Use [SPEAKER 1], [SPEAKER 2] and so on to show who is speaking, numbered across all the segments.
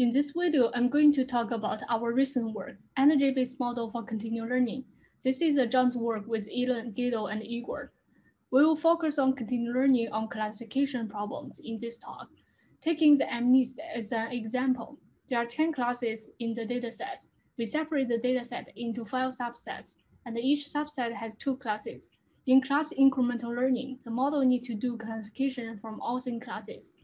[SPEAKER 1] In this video, I'm going to talk about our recent work, Energy-Based Model for Continual Learning. This is a joint work with Yilun, Gido, and Igor. We will focus on continual learning on classification problems in this talk. Taking the MNIST as an example, there are 10 classes in the dataset. We separate the dataset into five subsets, and each subset has two classes. In class incremental learning, the model needs to do classification from all 10 classes.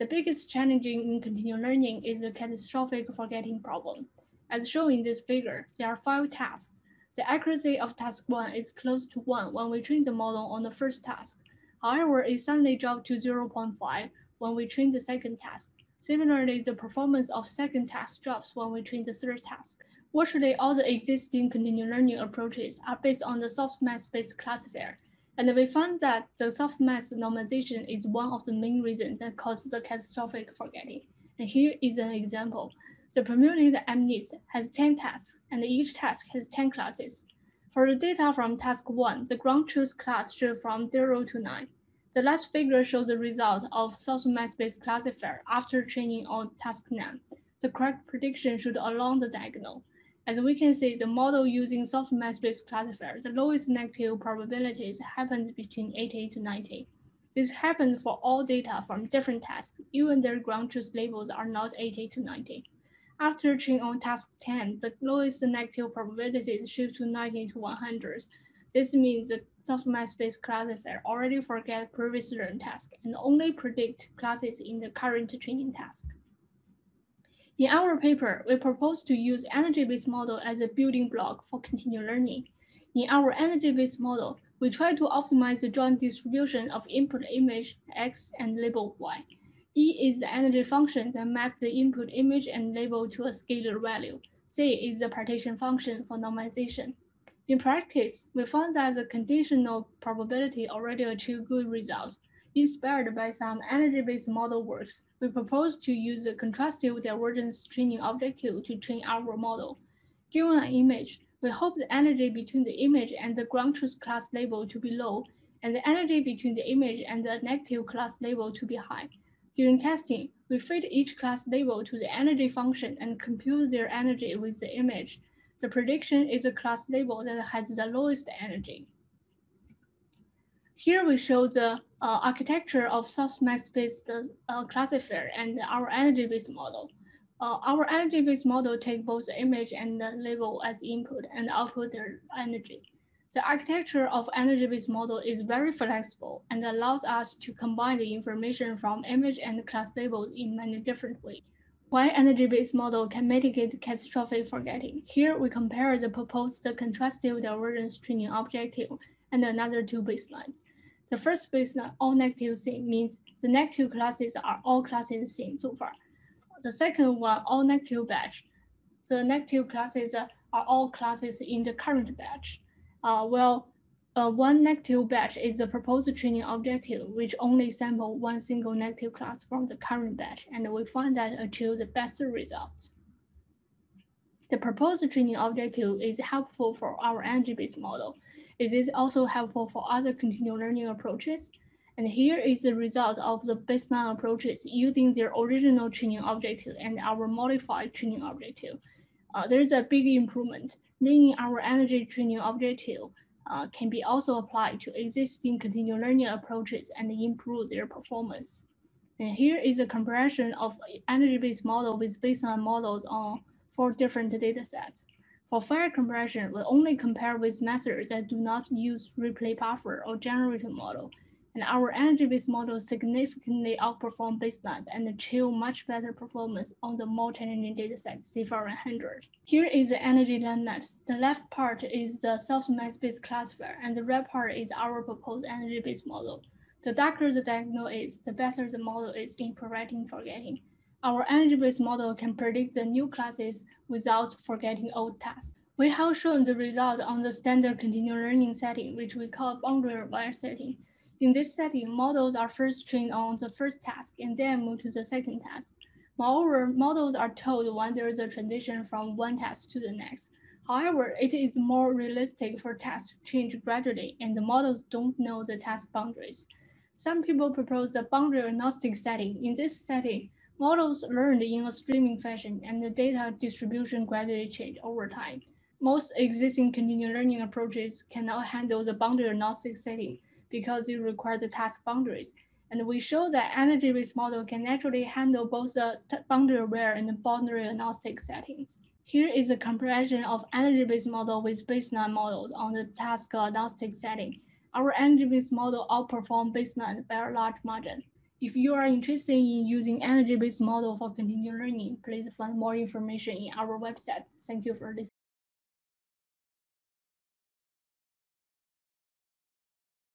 [SPEAKER 1] The biggest challenge in continual learning is the catastrophic forgetting problem. As shown in this figure, there are five tasks. The accuracy of task one is close to one when we train the model on the first task. However, it suddenly dropped to 0.5 when we train the second task. Similarly, the performance of second task drops when we train the third task. Virtually all the existing continual learning approaches are based on the softmax-based classifier, and we found that the softmax normalization is one of the main reasons that causes the catastrophic forgetting. And here is an example. The permutated MNIST has 10 tasks, and each task has 10 classes. For the data from task 1, the ground truth class should from 0 to 9. The last figure shows the result of softmax-based classifier after training on task 9. The correct prediction should along the diagonal. As we can see, the model using softmax-based classifier, the lowest negative probabilities happens between 80 to 90. This happens for all data from different tasks, even their ground truth labels are not 80 to 90. After training on task 10, the lowest negative probabilities shift to 90 to 100. This means the softmax-based classifier already forget previous learned task and only predict classes in the current training task. In our paper, we propose to use energy-based model as a building block for continual learning. In our energy-based model, we try to optimize the joint distribution of input image X and label Y. E is the energy function that maps the input image and label to a scalar value. Z is the partition function for normalization. In practice, we found that the conditional probability already achieved good results. Inspired by some energy-based model works, we propose to use a contrastive divergence training objective to train our model. Given an image, we hope the energy between the image and the ground truth class label to be low, and the energy between the image and the negative class label to be high. During testing, we feed each class label to the energy function and compute their energy with the image. The prediction is a class label that has the lowest energy. Here we show the uh, architecture of softmax-based uh, classifier and our energy-based model. Uh, our energy-based model take both the image and the label as input and output their energy. The architecture of energy-based model is very flexible and allows us to combine the information from image and class labels in many different ways. Why energy-based model can mitigate catastrophic forgetting? Here we compare the proposed contrastive divergence training objective and another two baselines. The first baseline, all negative seen, means the negative classes are all classes seen so far. The second one, all negative batch. The negative classes are all classes in the current batch. Uh, well, uh, one negative batch is the proposed training objective, which only sample one single negative class from the current batch, and we find that achieve the best results. The proposed training objective is helpful for our energy-based model is it also helpful for other continual learning approaches? And here is the result of the baseline approaches using their original training objective and our modified training objective. Uh, there's a big improvement, meaning our energy training objective uh, can be also applied to existing continual learning approaches and improve their performance. And here is a comparison of energy-based model with baseline models on four different data sets. For fair comparison, we only compare with methods that do not use replay buffer or generative model, and our energy-based model significantly outperform baseline and achieve much better performance on the more challenging dataset CIFAR100. Here is the energy landmaps. The left part is the softmax-based classifier, and the right part is our proposed energy-based model. The darker the diagonal is, the better the model is in preventing forgetting. Our energy-based model can predict the new classes without forgetting old tasks. We have shown the result on the standard continual learning setting, which we call boundary aware setting. In this setting, models are first trained on the first task and then move to the second task. Moreover, models are told when there is a transition from one task to the next. However, it is more realistic for tasks to change gradually and the models don't know the task boundaries. Some people propose the boundary agnostic setting. In this setting, Models learned in a streaming fashion and the data distribution gradually change over time. Most existing continuous learning approaches cannot handle the boundary agnostic setting because it requires the task boundaries. And we show that energy-based model can actually handle both the boundary aware and the boundary agnostic settings. Here is a comparison of energy-based model with baseline models on the task agnostic setting. Our energy-based model outperformed baseline by a large margin. If you are interested in using energy-based model for continuous learning, please find more information in our website. Thank you for listening.